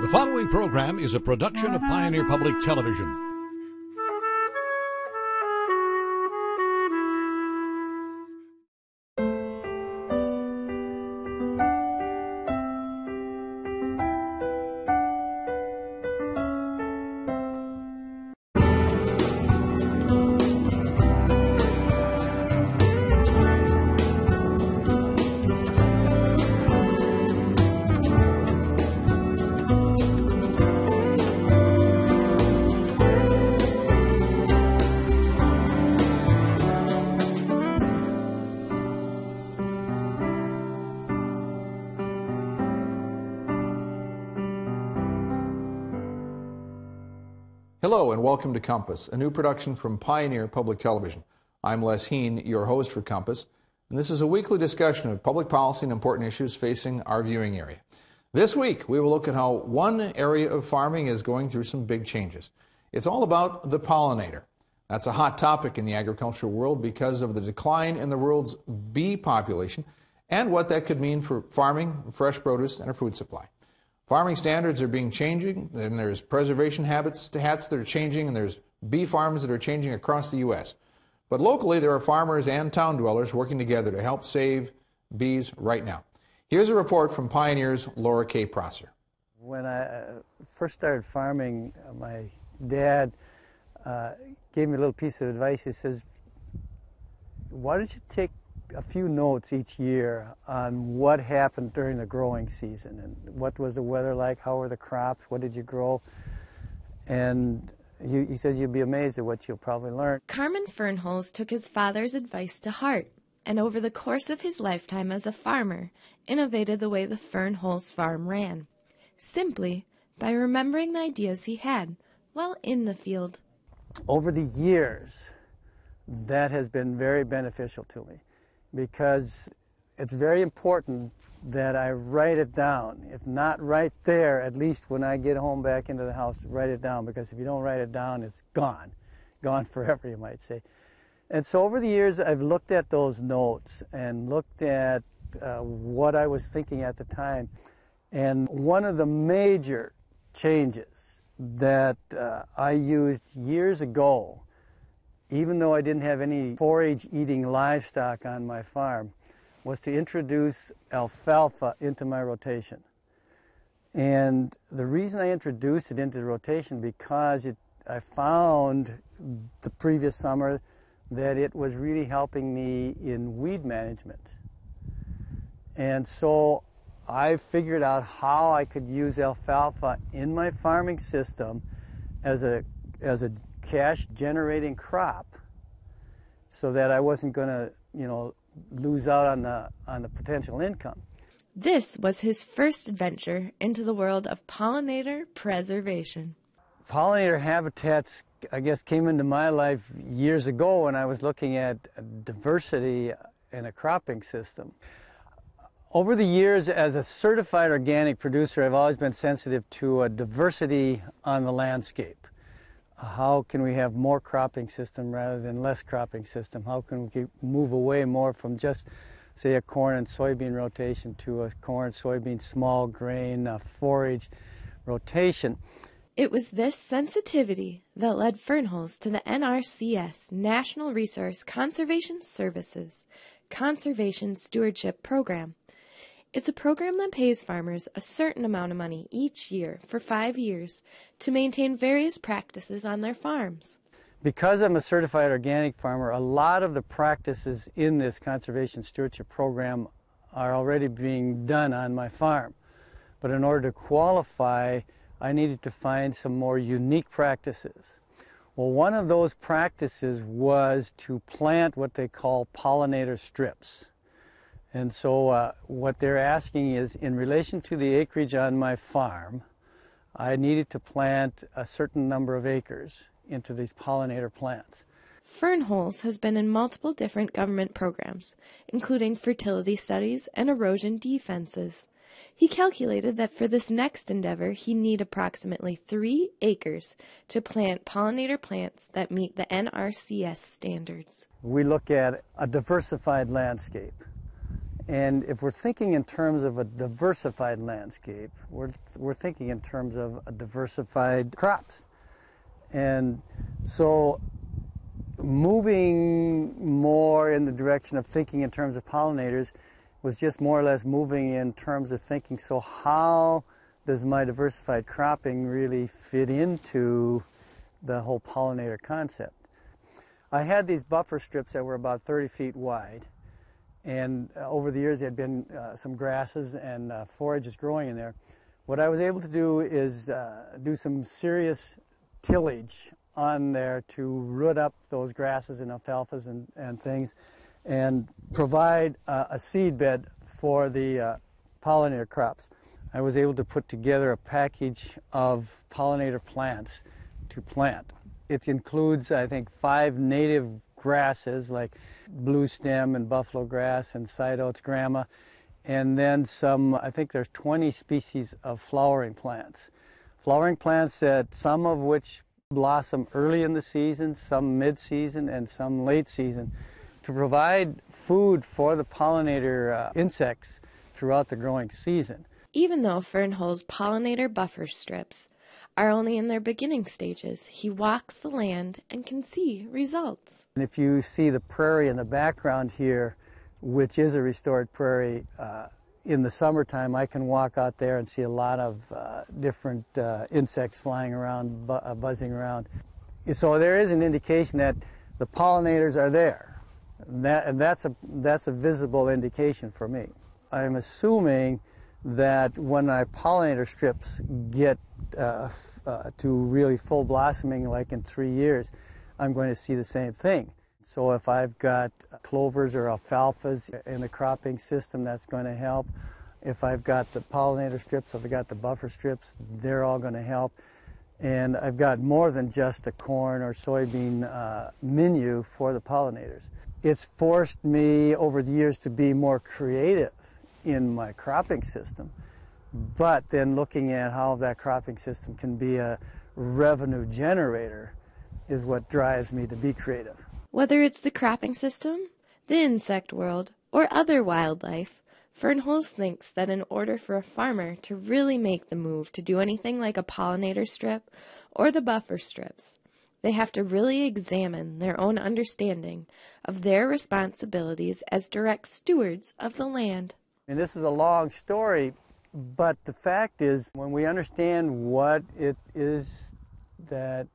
The following program is a production of Pioneer Public Television. Welcome to Compass, a new production from Pioneer Public Television. I'm Les Heen, your host for Compass, and this is a weekly discussion of public policy and important issues facing our viewing area. This week, we will look at how one area of farming is going through some big changes. It's all about the pollinator. That's a hot topic in the agricultural world because of the decline in the world's bee population and what that could mean for farming, fresh produce, and our food supply. Farming standards are being changing, and there's preservation habits hats that are changing, and there's bee farms that are changing across the U.S. But locally, there are farmers and town dwellers working together to help save bees right now. Here's a report from Pioneer's Laura K. Prosser. When I uh, first started farming, uh, my dad uh, gave me a little piece of advice. He says, Why don't you take a few notes each year on what happened during the growing season and what was the weather like, how were the crops, what did you grow, and he, he says you'll be amazed at what you'll probably learn. Carmen Fernholz took his father's advice to heart, and over the course of his lifetime as a farmer, innovated the way the Fernholz farm ran, simply by remembering the ideas he had while in the field. Over the years, that has been very beneficial to me because it's very important that I write it down. If not right there, at least when I get home back into the house, write it down because if you don't write it down, it's gone. Gone forever, you might say. And so over the years, I've looked at those notes and looked at uh, what I was thinking at the time. And one of the major changes that uh, I used years ago even though I didn't have any forage eating livestock on my farm, was to introduce alfalfa into my rotation. And the reason I introduced it into the rotation because it, I found the previous summer that it was really helping me in weed management. And so I figured out how I could use alfalfa in my farming system as a, as a cash generating crop so that I wasn't going to, you know, lose out on the on the potential income. This was his first adventure into the world of pollinator preservation. Pollinator habitats, I guess, came into my life years ago when I was looking at diversity in a cropping system. Over the years, as a certified organic producer, I've always been sensitive to a diversity on the landscape how can we have more cropping system rather than less cropping system? How can we move away more from just, say, a corn and soybean rotation to a corn, soybean, small grain, uh, forage rotation? It was this sensitivity that led Fernholz to the NRCS National Resource Conservation Services Conservation Stewardship Program it's a program that pays farmers a certain amount of money each year for five years to maintain various practices on their farms. Because I'm a certified organic farmer, a lot of the practices in this conservation stewardship program are already being done on my farm. But in order to qualify, I needed to find some more unique practices. Well, one of those practices was to plant what they call pollinator strips. And so uh, what they're asking is, in relation to the acreage on my farm, I needed to plant a certain number of acres into these pollinator plants. Fernholz has been in multiple different government programs, including fertility studies and erosion defenses. He calculated that for this next endeavor, he need approximately three acres to plant pollinator plants that meet the NRCS standards. We look at a diversified landscape And if we're thinking in terms of a diversified landscape, we're, we're thinking in terms of diversified crops. And so moving more in the direction of thinking in terms of pollinators was just more or less moving in terms of thinking so how does my diversified cropping really fit into the whole pollinator concept? I had these buffer strips that were about 30 feet wide, and uh, over the years there had been uh, some grasses and uh, forages growing in there. What I was able to do is uh, do some serious tillage on there to root up those grasses and alfalfas and, and things and provide a seed bed for the uh, pollinator crops. I was able to put together a package of pollinator plants to plant. It includes, I think, five native grasses like blue stem and buffalo grass and side oats grama, and then some, I think there's 20 species of flowering plants. Flowering plants that some of which blossom early in the season, some mid-season, and some late season to provide food for the pollinator uh, insects throughout the growing season. Even though Fernholz's pollinator buffer strips are only in their beginning stages, he walks the land and can see results. And if you see the prairie in the background here, which is a restored prairie, uh, in the summertime I can walk out there and see a lot of uh, different uh, insects flying around, bu uh, buzzing around. So there is an indication that the pollinators are there. And, that, and that's, a, that's a visible indication for me. I'm assuming that when my pollinator strips get uh, uh, to really full blossoming, like in three years, I'm going to see the same thing. So if I've got clovers or alfalfas in the cropping system, that's going to help. If I've got the pollinator strips, if I've got the buffer strips, they're all going to help. And I've got more than just a corn or soybean uh, menu for the pollinators. It's forced me over the years to be more creative in my cropping system, but then looking at how that cropping system can be a revenue generator is what drives me to be creative. Whether it's the cropping system, the insect world, or other wildlife, Fernholz thinks that in order for a farmer to really make the move to do anything like a pollinator strip or the buffer strips, they have to really examine their own understanding of their responsibilities as direct stewards of the land. And this is a long story, but the fact is, when we understand what it is that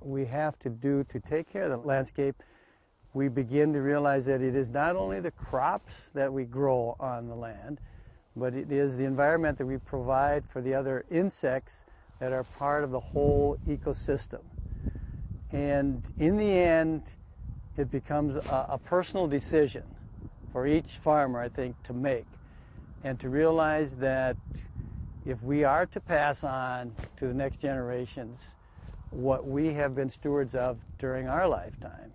we have to do to take care of the landscape, we begin to realize that it is not only the crops that we grow on the land, but it is the environment that we provide for the other insects that are part of the whole ecosystem. And in the end, it becomes a, a personal decision for each farmer, I think, to make and to realize that if we are to pass on to the next generations what we have been stewards of during our lifetime,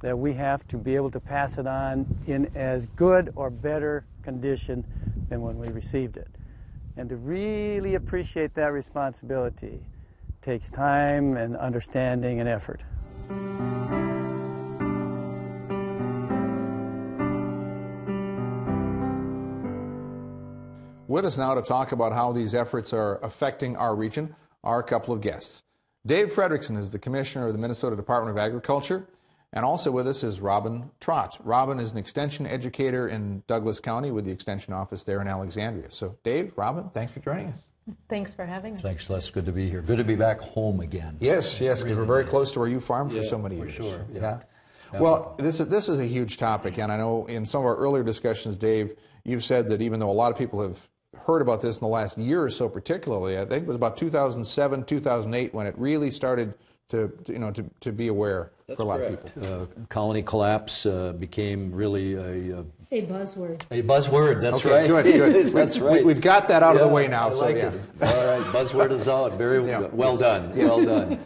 that we have to be able to pass it on in as good or better condition than when we received it. And to really appreciate that responsibility takes time and understanding and effort. With us now to talk about how these efforts are affecting our region are a couple of guests. Dave Frederickson is the Commissioner of the Minnesota Department of Agriculture, and also with us is Robin Trott. Robin is an extension educator in Douglas County with the Extension Office there in Alexandria. So, Dave, Robin, thanks for joining us. Thanks for having us. Thanks, Les. Good to be here. Good to be back home again. Yes, yes, because we're very close to where you farmed for so many for years. sure, Yeah. yeah. Well, this is, this is a huge topic, and I know in some of our earlier discussions, Dave, you've said that even though a lot of people have heard about this in the last year or so, particularly, I think it was about 2007, 2008 when it really started to, to, you know to, to be aware for a lot of people. Uh, colony collapse uh, became really a, A buzzword. a buzzword. That's Okay, right. good, good. That's We- right. we've got that out of the way now, I so like yeah. it. All right, buzzword is out. Very Yeah. well done. Well done.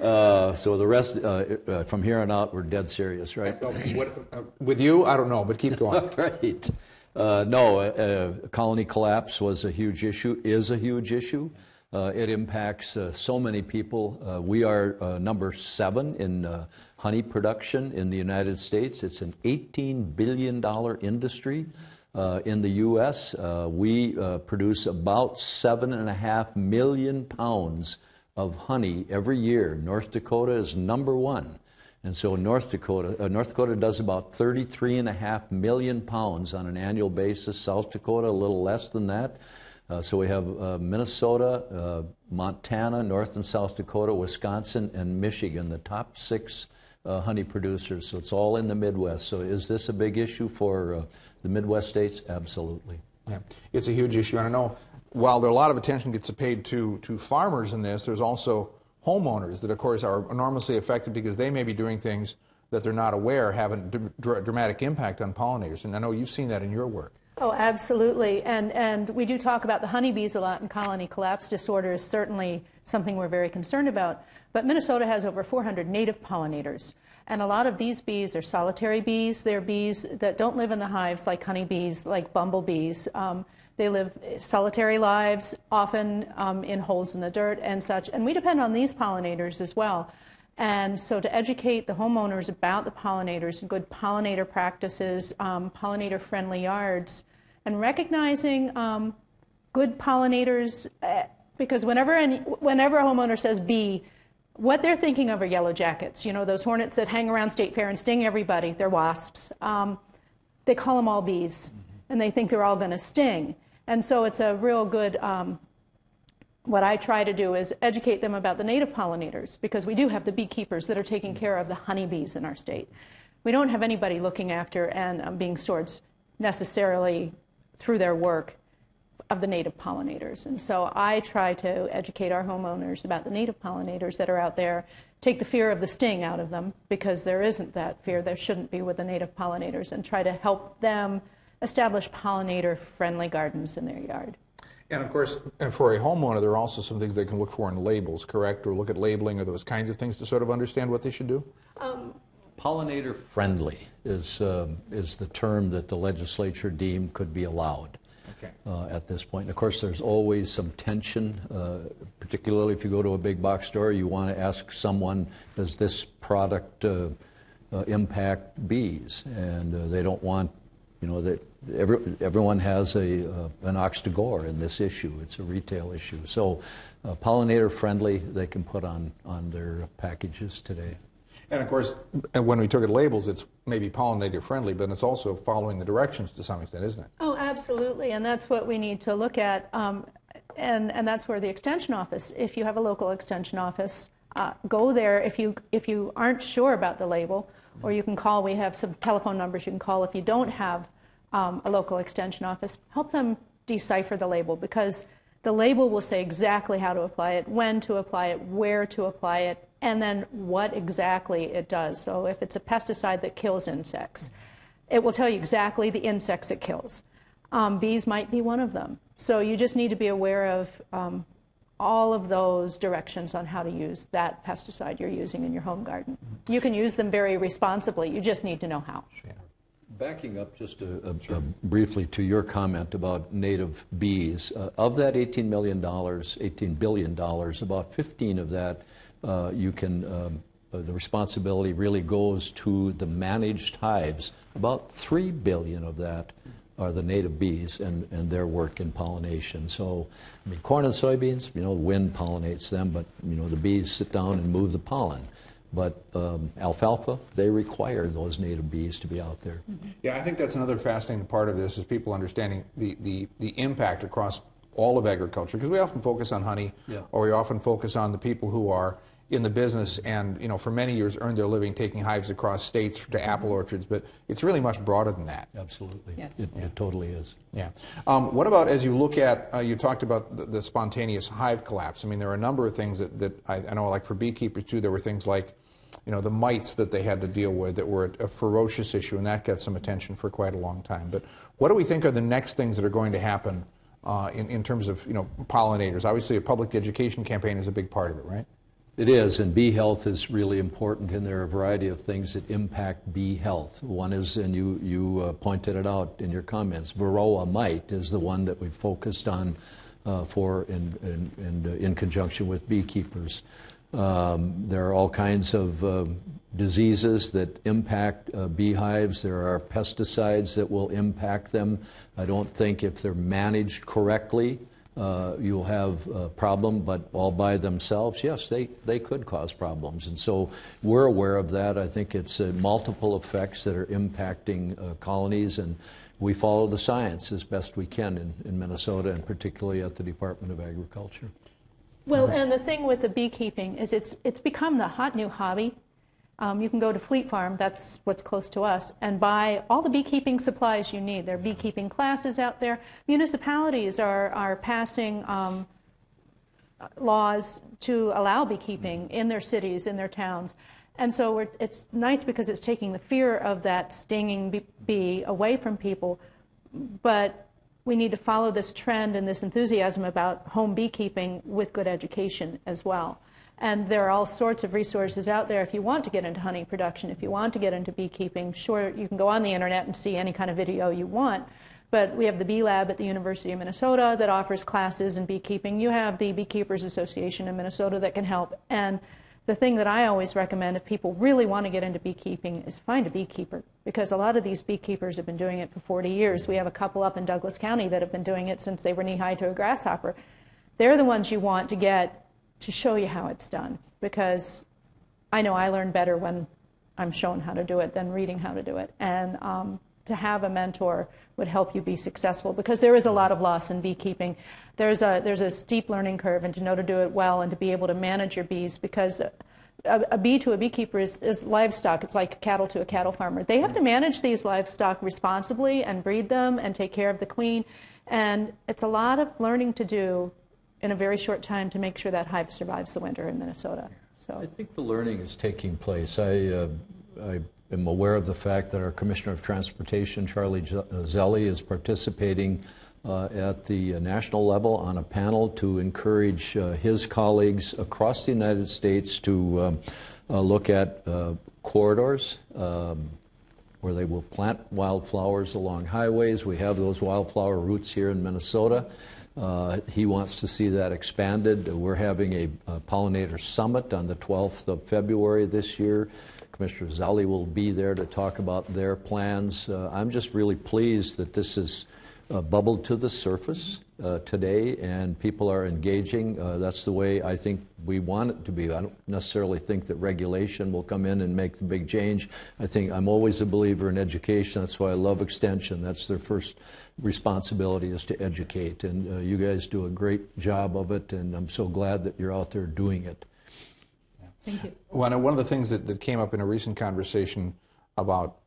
Uh, so the rest, uh, uh, from here on out, we're dead serious, right? Uh, what- uh, with you, I don't know, but keep going. right. Uh, no, uh, colony collapse was a huge issue, is a huge issue. Uh, it impacts uh, so many people. Uh, we are uh, number seven in honey production in the United States. It's an $18 billion industry. In the U.S., we produce about seven and a half million pounds of honey every year. North Dakota is number one. And so North Dakota, uh, North Dakota does about 33 and a half million pounds on an annual basis. South Dakota, a little less than that. Uh, so we have uh, Minnesota, uh, Montana, North and South Dakota, Wisconsin, and Michigan, the top six uh, honey producers. So it's all in the Midwest. So is this a big issue for uh, the Midwest states? Absolutely. Yeah, it's a huge issue. And I know while there a lot of attention gets paid to, to farmers in this, there's also homeowners that, of course, are enormously affected because they may be doing things that they're not aware have a dramatic impact on pollinators. And I know you've seen that in your work. Oh, absolutely. And, and we do talk about the honeybees a lot, and colony collapse disorder is certainly something we're very concerned about. But Minnesota has over 400 native pollinators. And a lot of these bees are solitary bees. They're bees that don't live in the hives like honeybees, like bumblebees. Um, they live solitary lives, often um, in holes in the dirt and such. And we depend on these pollinators as well. And so to educate the homeowners about the pollinators, good pollinator practices, um, pollinator friendly yards, and recognizing um, good pollinators, uh, because whenever, any, whenever a homeowner says bee, what they're thinking of are yellow jackets. You know, those hornets that hang around State Fair and sting everybody. They're wasps. Um, they call them all bees, and they think they're all going to sting. And so it's a real good um, what I try to do is educate them about the native pollinators because we do have the beekeepers that are taking care of the honeybees in our state. We don't have anybody looking after and um, being stewards necessarily through their work of the native pollinators. And so I try to educate our homeowners about the native pollinators that are out there, take the fear of the sting out of them because there isn't that fear, there shouldn't be with the native pollinators, and try to help them establish pollinator friendly gardens in their yard. And of course, and for a homeowner, there are also some things they can look for in labels, correct? Or look at labeling or those kinds of things to sort of understand what they should do? Um, Pollinator friendly is, um, is the term that the legislature deemed could be allowed. Okay. Uh, at this point. And of course, there's always some tension, uh, particularly if you go to a big box store, you want to ask someone, does this product uh, uh impact bees? And uh, they don't want, you know, that every, everyone has a, uh, an ox to gore in this issue. It's a retail issue. So, uh, pollinator friendly, they can put on, on their packages today. And of course, when we took at labels, it's maybe pollinator friendly, but it's also following the directions to some extent, isn't it? Oh, absolutely. And that's what we need to look at. Um, and, and that's where the extension office, if you have a local extension office, uh, go there if you, if you aren't sure about the label, or you can call. We have some telephone numbers you can call if you don't have um, a local extension office, help them decipher the label because the label will say exactly how to apply it, when to apply it, where to apply it, and then what exactly it does. So if it's a pesticide that kills insects, it will tell you exactly the insects it kills. Um, bees might be one of them. So you just need to be aware of um, all of those directions on how to use that pesticide you're using in your home garden. You can use them very responsibly. You just need to know how. Backing up just a, a, a briefly to your comment about native bees, uh, of that $18 million, $18 billion, about 15 of that uh, you can, um, uh, the responsibility really goes to the managed hives. About 3 billion of that are the native bees and, and their work in pollination. So, I mean, corn and soybeans, you know, the wind pollinates them, but, you know, the bees sit down and move the pollen. But um, alfalfa, they require those native bees to be out there. Yeah, I think that's another fascinating part of this is people understanding the, the, the impact across all of agriculture because we often focus on honey yeah. or we often focus on the people who are in the business and you know for many years earned their living taking hives across states to apple orchards but it's really much broader than that absolutely yes. it, yeah. it totally is yeah um, what about as you look at uh, you talked about the, the, spontaneous hive collapse i mean there are a number of things that, that I, I know like for beekeepers too there were things like you know, the mites that they had to deal with that were a ferocious issue, and that got some attention for quite a long time. But what do we think are the next things that are going to happen uh, in, in terms of, you know, pollinators? Obviously, a public education campaign is a big part of it, right? It is, and bee health is really important, and there are a variety of things that impact bee health. One is, and you, you uh, pointed it out in your comments, Varroa mite is the one that we've focused on uh, for in, in, in, uh, in conjunction with beekeepers. Um, there are all kinds of uh, diseases that impact uh, beehives. There are pesticides that will impact them. I don't think if they're managed correctly, uh, you'll have a problem, but all by themselves, yes, they, they could cause problems. And so we're aware of that. I think it's uh, multiple effects that are impacting uh, colonies, and we follow the science as best we can in, in Minnesota, and particularly at the Department of Agriculture. Well, and the thing with the beekeeping is it's, it's become the hot new hobby. Um, you can go to Fleet Farm, that's what's close to us, and buy all the beekeeping supplies you need. There are beekeeping classes out there. Municipalities are, are passing um, laws to allow beekeeping in their cities, in their towns. And so it's nice because it's taking the fear of that stinging bee away from people. But we need to follow this trend and this enthusiasm about home beekeeping with good education as well. And there are all sorts of resources out there if you want to get into honey production, if you want to get into beekeeping. Sure, you can go on the internet and see any kind of video you want. But we have the Bee Lab at the University of Minnesota that offers classes in beekeeping. You have the Beekeepers Association in Minnesota that can help. And the thing that I always recommend if people really want to get into beekeeping is find a beekeeper because a lot of these beekeepers have been doing it for 40 years. We have a couple up in Douglas County that have been doing it since they were knee high to a grasshopper. They're the ones you want to get to show you how it's done because I know I learn better when I'm shown how to do it than reading how to do it. And um, to have a mentor would help you be successful because there is a lot of loss in beekeeping. There's a, there's a steep learning curve, and to know to do it well and to be able to manage your bees because a, a bee to a beekeeper is, is livestock. It's like cattle to a cattle farmer. They have to manage these livestock responsibly and breed them and take care of the queen. And it's a lot of learning to do in a very short time to make sure that hive survives the winter in Minnesota. So I think the learning is taking place. I, uh, I am aware of the fact that our Commissioner of Transportation, Charlie uh, Zelle, is participating uh, at the national level on a panel to encourage uh, his colleagues across the United States to um, uh, look at uh, corridors. Um, where they will plant wildflowers along highways. We have those wildflower routes here in Minnesota. Uh, he wants to see that expanded. We're having a, a, pollinator summit on the 12th of February this year. Commissioner Zelle will be there to talk about their plans. Uh, I'm just really pleased that this has uh, bubbled to the surface uh, today and people are engaging. Uh, that's the way I think we want it to be. I don't necessarily think that regulation will come in and make the big change. I think I'm always a believer in education. That's why I love extension. That's their first responsibility is to educate. And uh, you guys do a great job of it, and I'm so glad that you're out there doing it. Thank you. One, one of the things that, that came up in a recent conversation about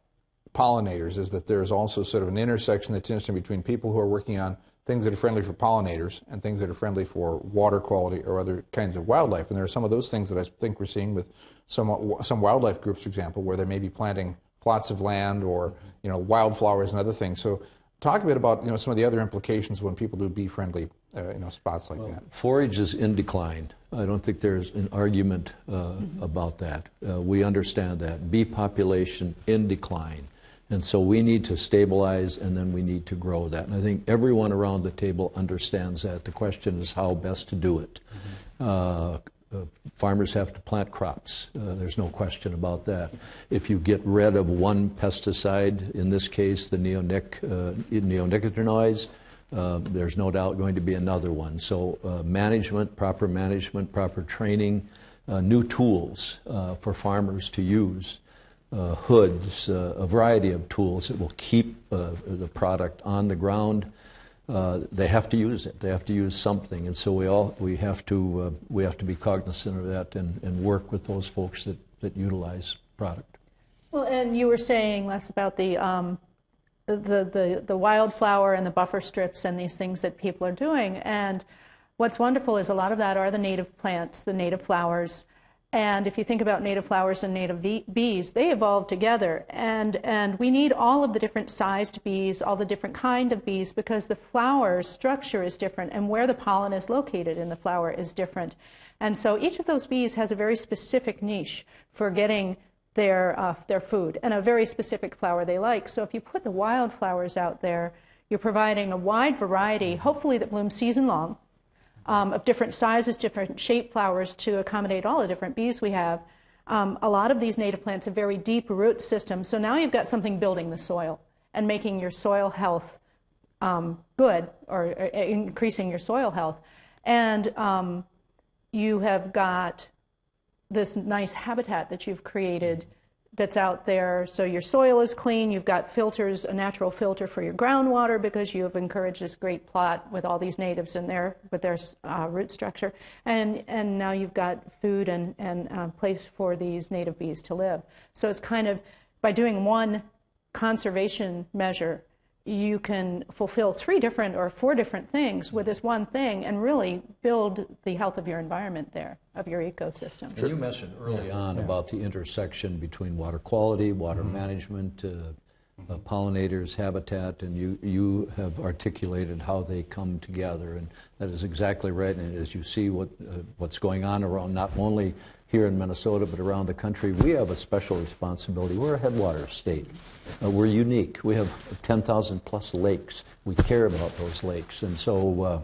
pollinators is that there's also sort of an intersection that's interesting between people who are working on things that are friendly for pollinators and things that are friendly for water quality or other kinds of wildlife. And there are some of those things that I think we're seeing with some, some wildlife groups, for example, where they may be planting plots of land or you know wildflowers and other things. So talk a bit about you know some of the other implications when people do bee friendly uh, you know spots like well, that. Forage is in decline. I don't think there's an argument uh, mm-hmm. about that. Uh, we understand that bee population in decline. And so we need to stabilize and then we need to grow that. And I think everyone around the table understands that. The question is how best to do it. Mm-hmm. Uh, farmers have to plant crops. Uh, there's no question about that. If you get rid of one pesticide, in this case the neonic, uh, neonicotinoids, uh, there's no doubt going to be another one. So uh, management, proper management, proper training, new tools for farmers to use hoods, a variety of tools that will keep the product on the ground. Uh, they have to use it. They have to use something, and so we all we have to uh, we have to be cognizant of that and, and work with those folks that, that utilize product. Well, and you were saying less about the, um, the the the wildflower and the buffer strips and these things that people are doing, and what's wonderful is a lot of that are the native plants, the native flowers and if you think about native flowers and native bees, they evolve together. And, and we need all of the different sized bees, all the different kind of bees, because the flower structure is different and where the pollen is located in the flower is different. And so each of those bees has a very specific niche for getting their, uh, their food and a very specific flower they like. So if you put the wildflowers out there, you're providing a wide variety, hopefully that blooms season long, um, of different sizes, different shape flowers to accommodate all the different bees we have. Um, a lot of these native plants have very deep root systems, so now you've got something building the soil and making your soil health um, good or, or, increasing your soil health. And um, you have got this nice habitat that you've created that's out there. So your soil is clean. You've got filters, a natural filter for your groundwater because you have encouraged this great plot with all these natives in there with their uh, root structure. And, and now you've got food and, and uh, place for these native bees to live. So it's kind of by doing one conservation measure, you can fulfill three different or four different things with this one thing and really build the health of your environment there, of your ecosystem. And you mentioned early on yeah. about the intersection between water quality, water mm-hmm. management, uh, uh, pollinators, habitat, and you, you have articulated how they come together, and that is exactly right. And as you see what, uh, what's going on around not only here in Minnesota, but around the country, we have a special responsibility. We're a headwater state. Uh, we're unique. We have 10,000 plus lakes. We care about those lakes. And so, uh,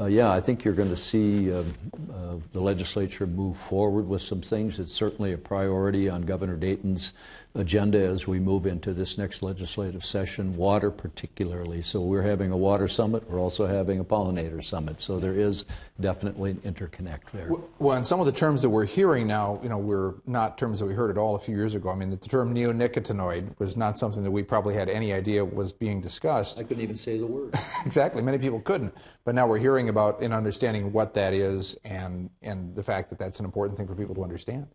uh, yeah, I think you're going to see uh, uh, the legislature move forward with some things. It's certainly a priority on Governor Dayton's agenda as we move into this next legislative session, water particularly. So we're having a water summit. We're also having a pollinator summit. So there is definitely an interconnect there. Well, and some of the terms that we're hearing now, you know, were not terms that we heard at all a few years ago. I mean, the term neonicotinoid was not something that we probably had any idea was being discussed. I couldn't even say the word. exactly. Many people couldn't. But now we're hearing about and understanding what that is and, and the fact that that's an important thing for people to understand.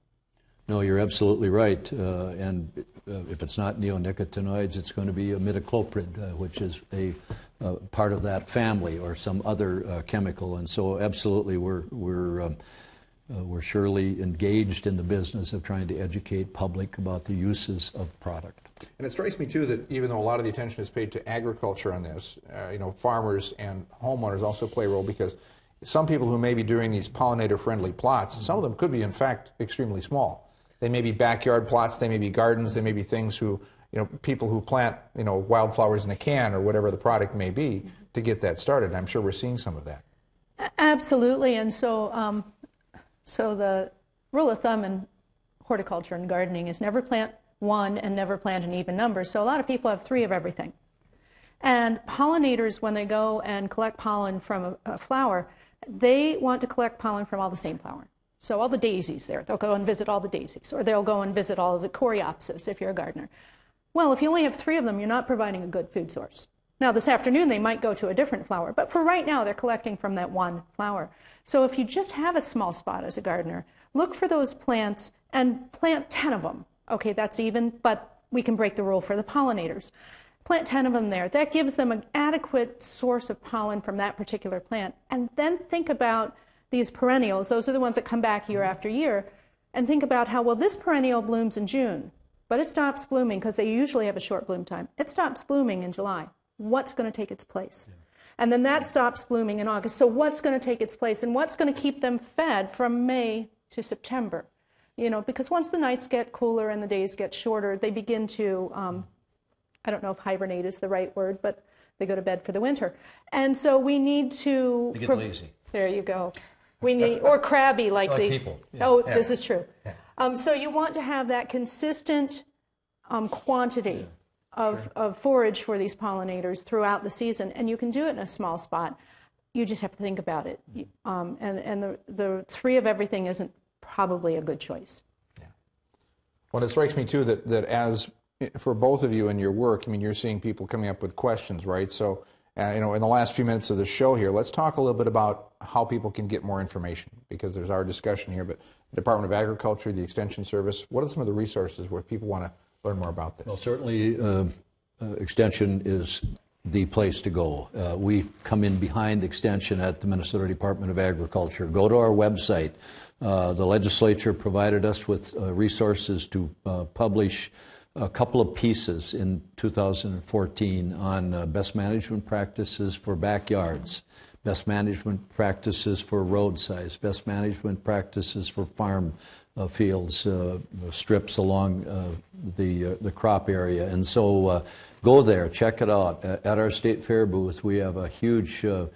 No, you're absolutely right. Uh, and uh, if it's not neonicotinoids, it's going to be imidacloprid, uh, which is a uh, part of that family or some other uh, chemical. And so, absolutely, we're we're um, uh, we're surely engaged in the business of trying to educate public about the uses of product. And it strikes me too that even though a lot of the attention is paid to agriculture on this, you know, farmers and homeowners also play a role because some people who may be doing these pollinator-friendly plots, some of them could be in fact extremely small they may be backyard plots, they may be gardens, they may be things who, you know, people who plant, you know, wildflowers in a can or whatever the product may be to get that started. I'm sure we're seeing some of that. Absolutely, and so, um, so the rule of thumb in horticulture and gardening is never plant one and never plant an even number. So a lot of people have three of everything. And pollinators, when they go and collect pollen from a, a flower, they want to collect pollen from all the same flower. So all the daisies there, they'll go and visit all the daisies, or they'll go and visit all of the coreopsis if you're a gardener. Well, if you only have three of them, you're not providing a good food source. Now, this afternoon, they might go to a different flower, but for right now, they're collecting from that one flower. So if you just have a small spot as a gardener, look for those plants and plant 10 of them. Okay, that's even, but we can break the rule for the pollinators. Plant 10 of them there. That gives them an adequate source of pollen from that particular plant. And then think about these perennials, those are the ones that come back year after year, and think about how, well, this perennial blooms in June, but it stops blooming because they usually have a short bloom time. It stops blooming in July. What's going to take its place? Yeah. And then that stops blooming in August. So what's going to take its place and what's going to keep them fed from May to September? You know, because once the nights get cooler and the days get shorter, they begin to, um, I don't know if hibernate is the right word, but they go to bed for the winter. And so we need to. They get lazy. There you go. We need, or crabby like, like the people. Yeah. Oh, yeah. this is true. Yeah. Um, so you want to have that consistent um, quantity of, sure. of forage for these pollinators throughout the season, and you can do it in a small spot. You just have to think about it. Um, and and the, the three of everything isn't probably a good choice. Yeah. Well, it strikes me too that, that as for both of you in your work, I mean, you're seeing people coming up with questions, right? So uh, you know, in the last few minutes of the show here, let's talk a little bit about how people can get more information because there's our discussion here. But the Department of Agriculture, the Extension Service, what are some of the resources where people want to learn more about this? Well, certainly, uh, uh, Extension is the place to go. Uh, we come in behind Extension at the Minnesota Department of Agriculture. Go to our website. Uh, the legislature provided us with uh, resources to publish a couple of pieces in 2014 on uh, best management practices for backyards, best management practices for roadsides, best management practices for farm uh, fields, uh, strips along uh, the, uh, the crop area. And so uh, go there, check it out. At our state fair booth, we have a huge a,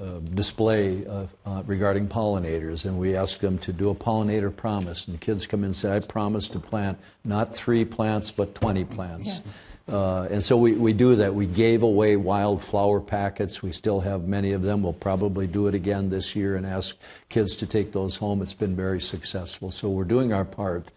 uh, display uh, uh, regarding pollinators, and we ask them to do a pollinator promise. And kids come in and say, I promise to plant not three plants, but 20 plants. Yes. Uh, and so we, we do that. We gave away wildflower packets. We still have many of them. We'll probably do it again this year and ask kids to take those home. It's been very successful. So we're doing our part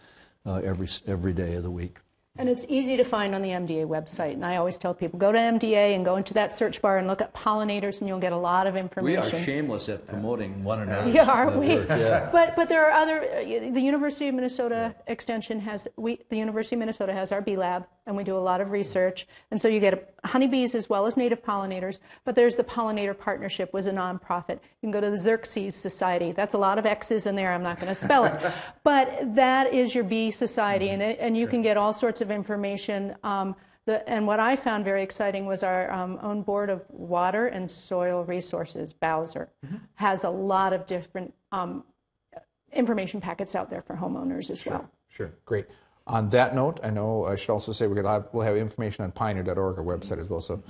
uh, every, every day of the week. And it's easy to find on the MDA website. And I always tell people go to MDA and go into that search bar and look at pollinators, and you'll get a lot of information. We are shameless at promoting one another. Yeah, are we? But but there are other. The University of Minnesota Extension has we. The University of Minnesota has our bee lab, and we do a lot of research. And so you get honeybees as well as native pollinators. But there's the Pollinator Partnership, was a nonprofit. You can go to the Xerces Society. That's a lot of X's in there. I'm not going to spell it, but that is your bee society, and it, and you can get all sorts of information. Um, the, and what I found very exciting was our um, own board of water and soil resources, Bowser, has a lot of different um, information packets out there for homeowners as well. Sure, great. On that note, I know I should also say we're have, we'll have information on pioneer.org, our website as well. So,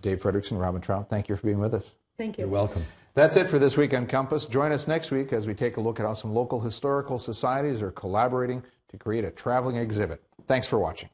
Dave Frederickson, Robin Trott, thank you for being with us. Thank you. You're welcome. That's it for this week on Compass. Join us next week as we take a look at how some local historical societies are collaborating to create a traveling exhibit. Thanks for watching.